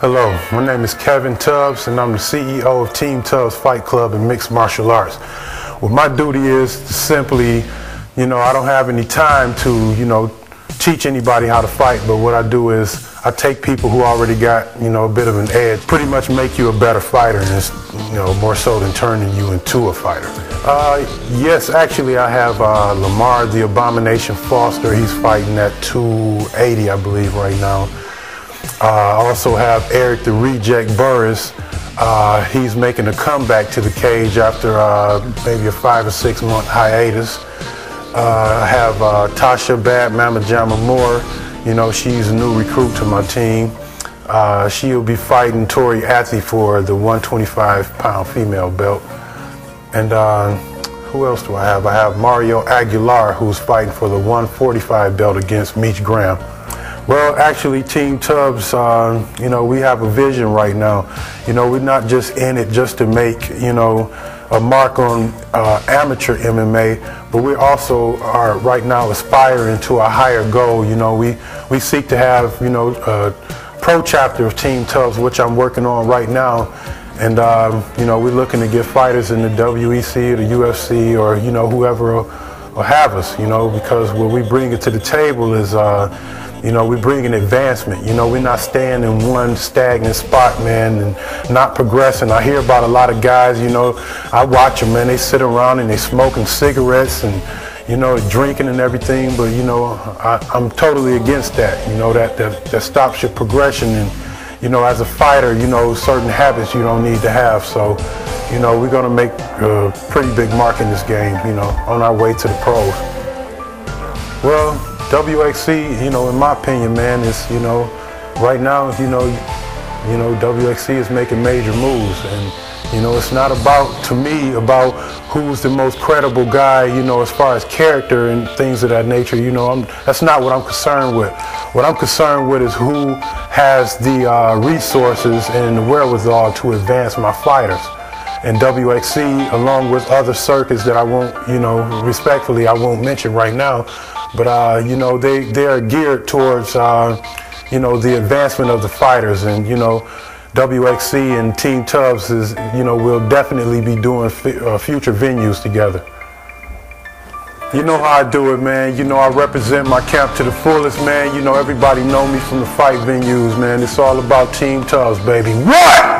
Hello, my name is Kevin Tubbs, and I'm the CEO of Team Tubbs Fight Club and Mixed Martial Arts. What my duty is simply, you know, I don't have any time to, you know, teach anybody how to fight, but what I do is I take people who already got, you know, a bit of an edge, pretty much make you a better fighter, and it's, you know, more so than turning you into a fighter. Uh, yes, actually, I have uh, Lamar the Abomination Foster. He's fighting at 280, I believe, right now. Uh, I also have Eric the Reject Burris. Uh, he's making a comeback to the cage after uh, maybe a five or six month hiatus. Uh, I have uh, Tasha Bad Mama Jama Moore. You know, she's a new recruit to my team. Uh, she'll be fighting Tori Athy for the 125 pound female belt. And who else do I have? I have Mario Aguilar, who's fighting for the 145 belt against Meech Graham. Well, actually, Team Tubbs, uh, you know, we have a vision right now. You know, we're not just in it just to make, you know, a mark on uh, amateur MMA, but we also are right now aspiring to a higher goal. You know, we, we seek to have, you know, a pro chapter of Team Tubbs, which I'm working on right now. And, um, you know, we're looking to get fighters in the WEC or the UFC or, you know, whoever will, have us, you know, because what we bring it to the table is, uh, you know, we bring an advancement. You know, we're not staying in one stagnant spot, man, and not progressing. I hear about a lot of guys, you know, I watch them, man, they sit around and they smoking cigarettes and, you know, drinking and everything, but, you know, I, am totally against that, you know, that, that, that stops your progression. And, you know, as a fighter, you know, certain habits you don't need to have. So, you know, we're going to make a pretty big mark in this game, you know, on our way to the pros. Well, WXC, you know, in my opinion, man, is, you know, right now, you know, you know, WXC is making major moves. And, you know, it's not about, to me, about who's the most credible guy, you know, as far as character and things of that nature. You know, I'm, that's not what I'm concerned with. What I'm concerned with is who has the uh, resources and the wherewithal to advance my fighters. And WXC, along with other circuits that I won't, you know, respectfully, I won't mention right now, but uh, you know, they they are geared towards uh, you know the advancement of the fighters, and you know, WXC and Team Tubbs is you know we'll definitely be doing uh, future venues together. You know how I do it, man. You know I represent my camp to the fullest, man. You know everybody know me from the fight venues, man. It's all about Team Tubbs, baby. What?